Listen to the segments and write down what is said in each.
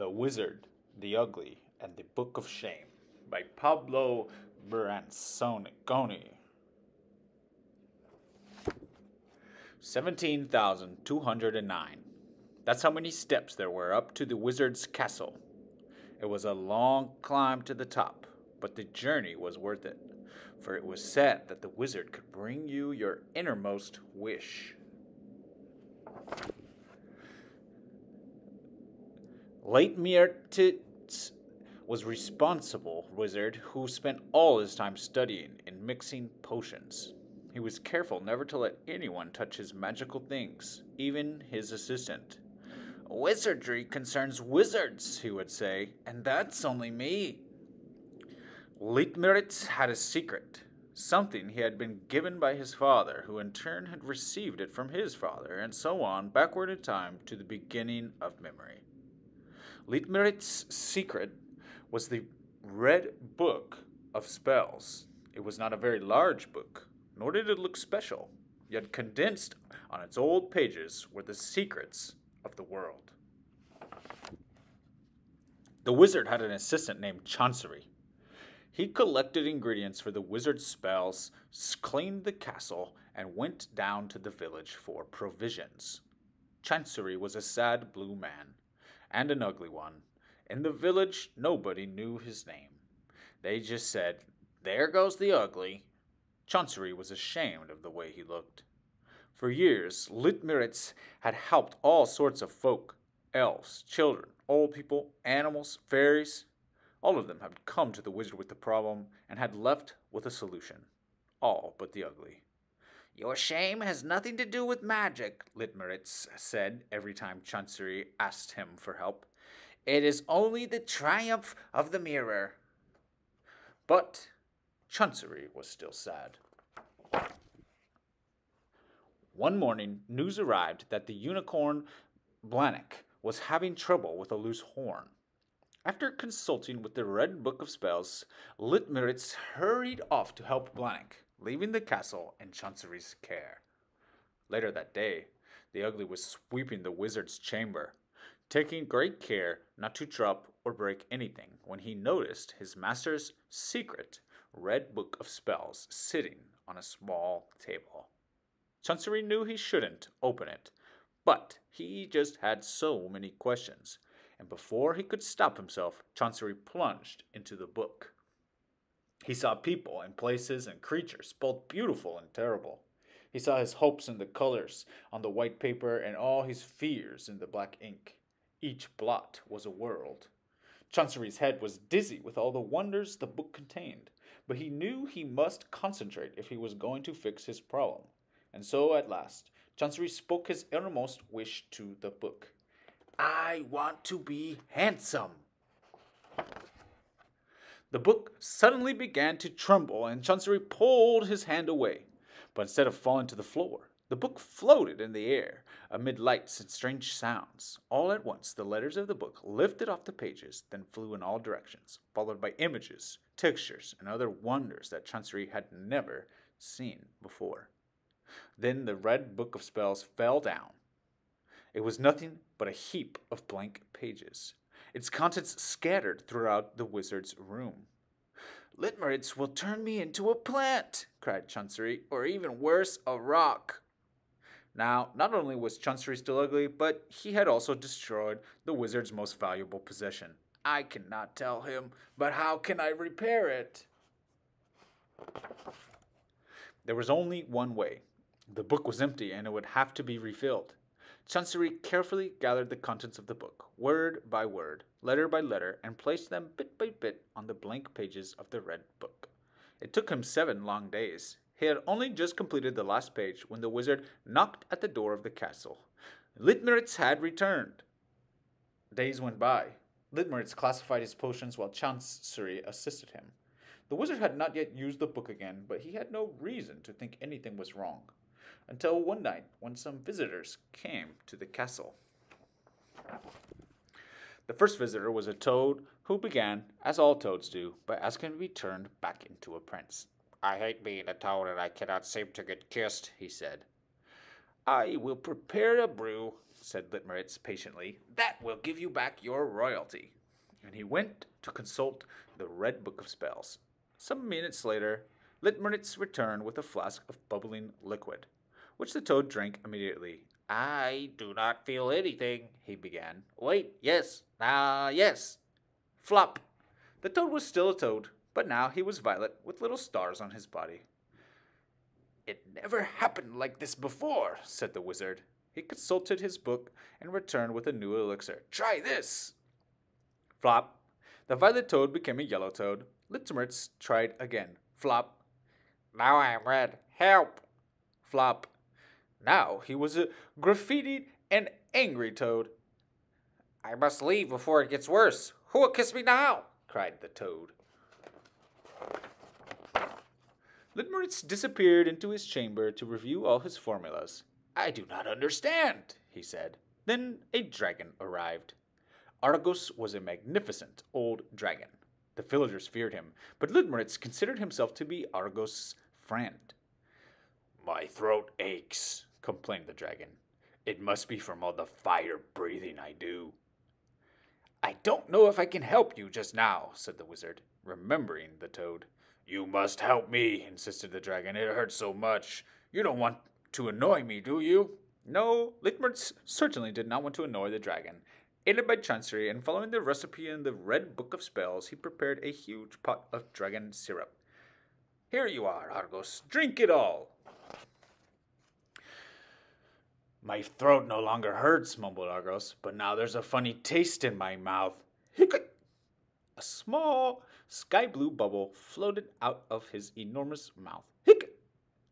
The Wizard, the Ugly, and the Book of Shame by Pablo Bernasconi. 17,209. That's how many steps there were up to the wizard's castle. It was a long climb to the top, but the journey was worth it, for it was said that the wizard could bring you your innermost wish. Leitmeritz was responsible wizard who spent all his time studying and mixing potions. He was careful never to let anyone touch his magical things, even his assistant. Wizardry concerns wizards, he would say, and that's only me. Leitmeritz had a secret, something he had been given by his father, who in turn had received it from his father, and so on backward in time to the beginning of memory. Leitmeritz's secret was the Red Book of Spells. It was not a very large book, nor did it look special, yet condensed on its old pages were the secrets of the world. The wizard had an assistant named Chancery. He collected ingredients for the wizard's spells, cleaned the castle, and went down to the village for provisions. Chancery was a sad blue man, and an ugly one. In the village, nobody knew his name. They just said, There goes the ugly. Chancery was ashamed of the way he looked. For years, Leitmeritz had helped all sorts of folk elves, children, old people, animals, fairies. All of them had come to the wizard with the problem and had left with a solution. All but the ugly. Your shame has nothing to do with magic, Leitmeritz said every time Chancery asked him for help. It is only the triumph of the mirror. But Chancery was still sad. One morning, news arrived that the unicorn Blanek was having trouble with a loose horn. After consulting with the Red Book of Spells, Leitmeritz hurried off to help Blanek, leaving the castle in Chancery's care. Later that day, the Ugly was sweeping the wizard's chamber, taking great care not to drop or break anything when he noticed his master's secret Red Book of Spells sitting on a small table. Chancery knew he shouldn't open it, but he just had so many questions, and before he could stop himself, Chancery plunged into the book. He saw people and places and creatures, both beautiful and terrible. He saw his hopes in the colors on the white paper and all his fears in the black ink. Each blot was a world. Chancery's head was dizzy with all the wonders the book contained, but he knew he must concentrate if he was going to fix his problem. And so at last, Chancery spoke his innermost wish to the book. I want to be handsome. The book suddenly began to tremble, and Chancery pulled his hand away. But instead of falling to the floor, the book floated in the air amid lights and strange sounds. All at once, the letters of the book lifted off the pages, then flew in all directions, followed by images, textures, and other wonders that Chancery had never seen before. Then the red book of spells fell down. It was nothing but a heap of blank pages, its contents scattered throughout the wizard's room. Leitmeritz will turn me into a plant, cried Chancery, or even worse, a rock. Now, not only was Chancery still ugly, but he had also destroyed the wizard's most valuable possession. I cannot tell him, but how can I repair it? There was only one way. The book was empty and it would have to be refilled. Chancery carefully gathered the contents of the book, word by word, letter by letter, and placed them bit by bit on the blank pages of the red book. It took him seven long days. He had only just completed the last page when the wizard knocked at the door of the castle. Leitmeritz had returned. Days went by. Leitmeritz classified his potions while Chancery assisted him. The wizard had not yet used the book again, but he had no reason to think anything was wrong until one night when some visitors came to the castle. The first visitor was a toad who began, as all toads do, by asking to be turned back into a prince. I hate being a toad and I cannot seem to get kissed, he said. I will prepare a brew, said Litmeritz patiently. That will give you back your royalty. And he went to consult the Red Book of Spells. Some minutes later, Litmeritz returned with a flask of bubbling liquid, which the toad drank immediately. I do not feel anything, he began. Wait, yes, ah, uh, yes. Flop. The toad was still a toad, but now he was violet with little stars on his body. It never happened like this before, said the wizard. He consulted his book and returned with a new elixir. Try this! Flop. The violet toad became a yellow toad. Litmeritz tried again. Flop. Now I am red. Help! Flop. Now he was a graffitied and angry toad. I must leave before it gets worse. Who will kiss me now? cried the toad. Litmeritz disappeared into his chamber to review all his formulas. I do not understand, he said. Then a dragon arrived. Argos was a magnificent old dragon. The villagers feared him, but Litmeritz considered himself to be Argos' friend. My throat aches, complained the dragon. It must be from all the fire breathing I do. I don't know if I can help you just now, said the wizard, remembering the toad. You must help me, insisted the dragon. It hurts so much. You don't want to annoy me, do you? No, Litmeritz certainly did not want to annoy the dragon. Aided by Chancery and following the recipe in the Red Book of Spells, he prepared a huge pot of dragon syrup. Here you are, Argos. Drink it all. My throat no longer hurts, mumbled Argos, but now there's a funny taste in my mouth. Hic! A small sky blue bubble floated out of his enormous mouth. Hic!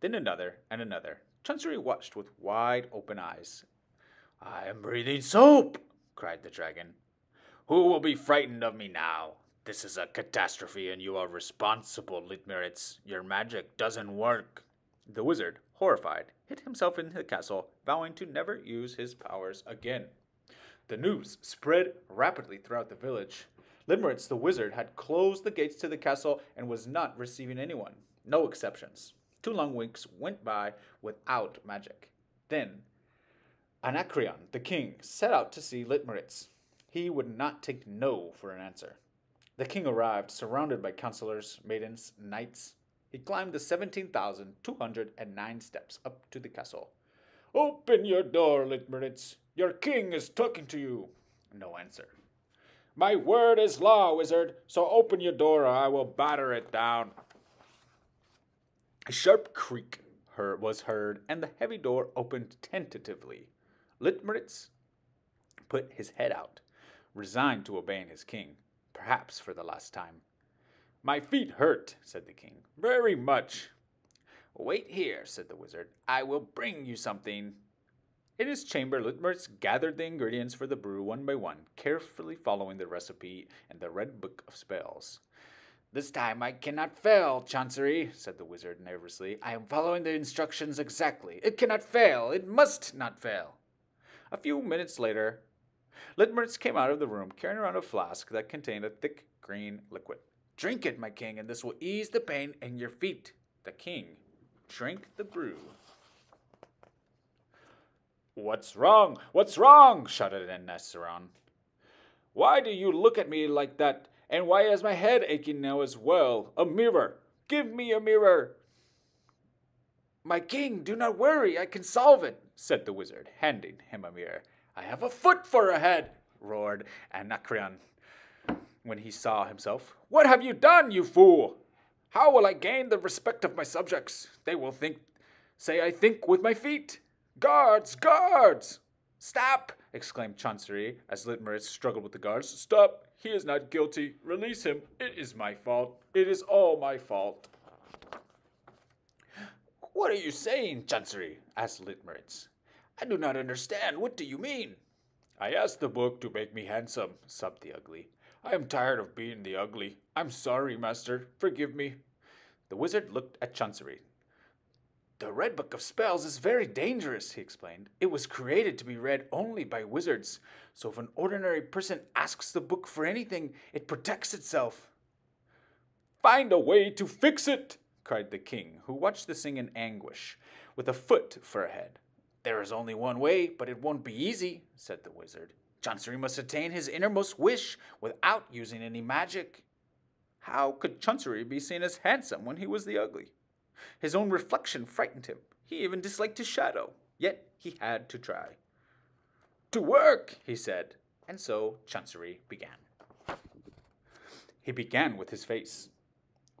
Then another and another. Chancery watched with wide open eyes. I am breathing soap, cried the dragon. Who will be frightened of me now? This is a catastrophe, and you are responsible, Litmeritz. Your magic doesn't work. The wizard, horrified, hid himself in the castle, vowing to never use his powers again. The news spread rapidly throughout the village. Litmeritz, the wizard, had closed the gates to the castle and was not receiving anyone. No exceptions. Two long weeks went by without magic. Then Anacreon, the king, set out to see Litmeritz. He would not take no for an answer. The king arrived, surrounded by counselors, maidens, knights. He climbed the 17,209 steps up to the castle. Open your door, Litmeritz. Your king is talking to you. No answer. My word is law, wizard, so open your door or I will batter it down. A sharp creak was heard, and the heavy door opened tentatively. Litmeritz put his head out, resigned to obeying his king, perhaps for the last time. My feet hurt, said the king, very much. Wait here, said the wizard. I will bring you something. In his chamber, Litmeritz gathered the ingredients for the brew one by one, carefully following the recipe and the red book of spells. This time I cannot fail, Chancery, said the wizard nervously. I am following the instructions exactly. It cannot fail. It must not fail. A few minutes later, Litmeritz came out of the room carrying around a flask that contained a thick green liquid. Drink it, my king, and this will ease the pain in your feet. The king drink the brew. What's wrong? What's wrong? shouted Ennesteron. Why do you look at me like that? And why is my head aching now as well? A mirror! Give me a mirror! My king, do not worry, I can solve it, said the wizard, handing him a mirror. I have a foot for a head, roared Anacreon when he saw himself. What have you done, you fool? How will I gain the respect of my subjects? They will think, say I think with my feet. Guards, guards! Stop! exclaimed Chancery as Litmeritz struggled with the guards. Stop! He is not guilty. Release him. It is my fault. It is all my fault. What are you saying, Chancery? asked Litmeritz. I do not understand. What do you mean? I asked the book to make me handsome, sobbed the ugly. I am tired of being the ugly. I'm sorry, master. Forgive me. The wizard looked at Chancery. The Red Book of Spells is very dangerous, he explained. It was created to be read only by wizards, so if an ordinary person asks the book for anything, it protects itself. Find a way to fix it, cried the king, who watched the thing in anguish, with a foot for a head. There is only one way, but it won't be easy, said the wizard. Chancery must attain his innermost wish without using any magic. How could Chancery be seen as handsome when he was the ugly? His own reflection frightened him. He even disliked his shadow. Yet he had to try. To work, he said, and so Chancery began. He began with his face.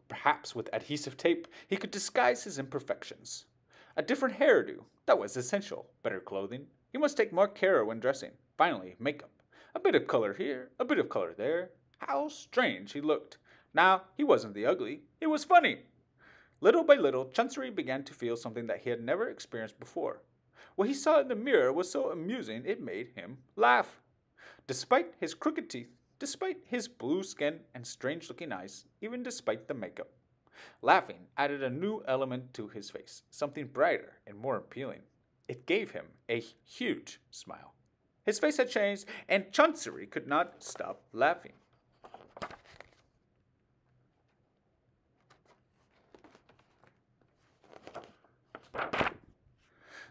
Perhaps with adhesive tape he could disguise his imperfections. A different hairdo, that was essential. Better clothing. He must take more care when dressing. Finally, makeup. A bit of color here, a bit of color there. How strange he looked. Now, he wasn't the ugly, he was funny. Little by little, Chancery began to feel something that he had never experienced before. What he saw in the mirror was so amusing it made him laugh. Despite his crooked teeth, despite his blue skin and strange looking eyes, even despite the makeup. Laughing added a new element to his face, something brighter and more appealing. It gave him a huge smile. His face had changed, and Chancery could not stop laughing.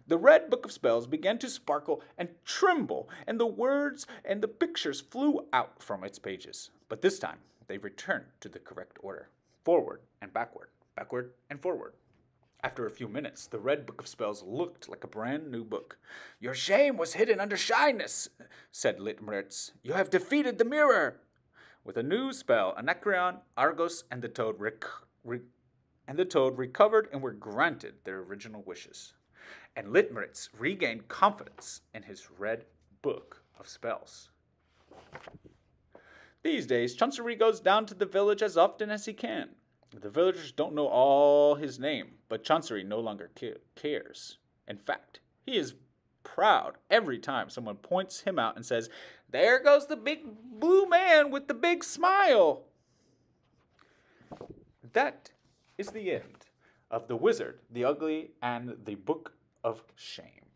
The red book of spells began to sparkle and tremble, and the words and the pictures flew out from its pages. But this time they returned to the correct order forward and backward, backward and forward. After a few minutes, the red book of spells looked like a brand new book. Your shame was hidden under shyness, said Litmeritz. You have defeated the mirror. With a new spell, Anacreon, Argos, and the toad and the toad recovered and were granted their original wishes and Litmeritz regained confidence in his red book of spells. These days, Chancery goes down to the village as often as he can. The villagers don't know all his name, but Chancery no longer cares. In fact, he is proud every time someone points him out and says, There goes the big blue man with the big smile. That is the end of The Wizard, the Ugly, and the Book of shame.